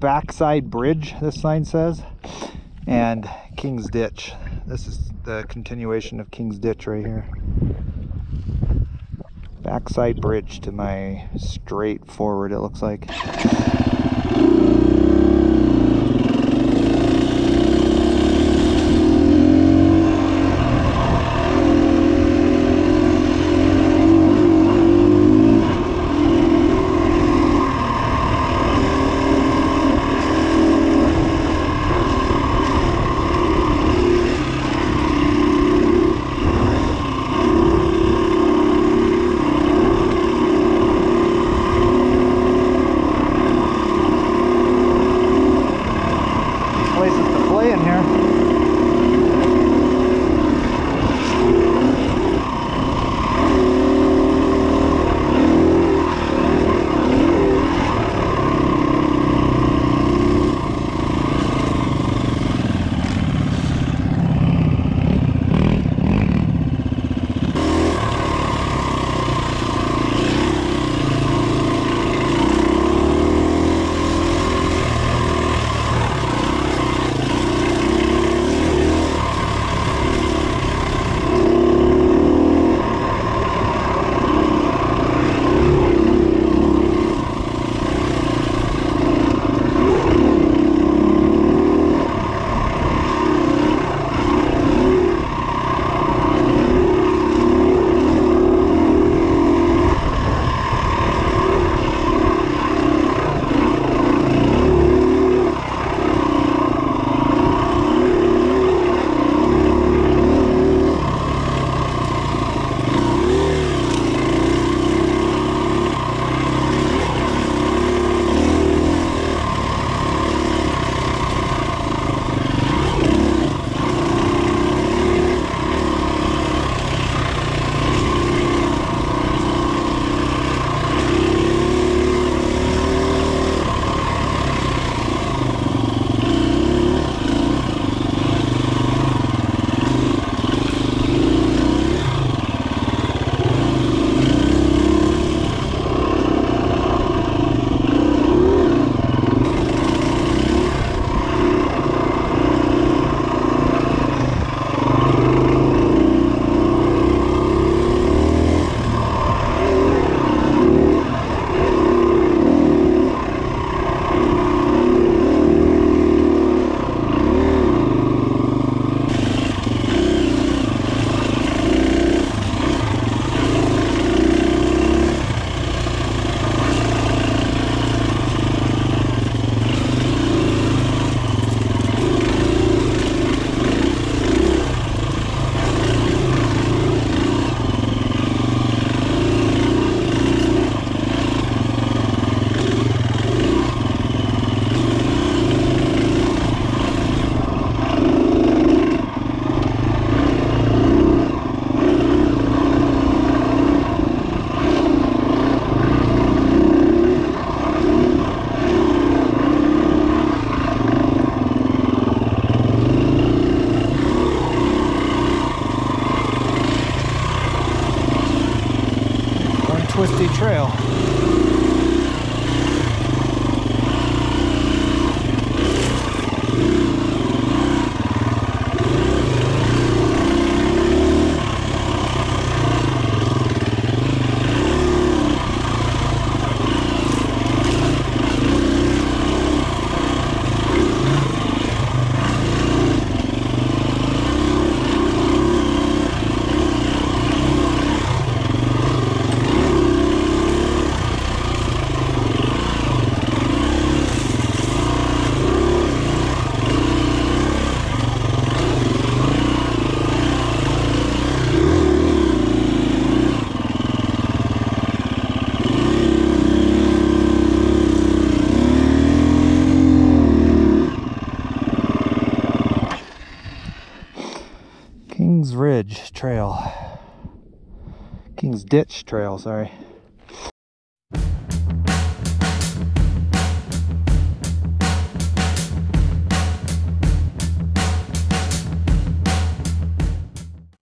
Backside Bridge, this sign says, and King's Ditch. This is the continuation of King's Ditch right here. Backside Bridge to my straight forward, it looks like. In here. Twisty trail. Kings Ridge Trail. Kings Ditch Trail, sorry.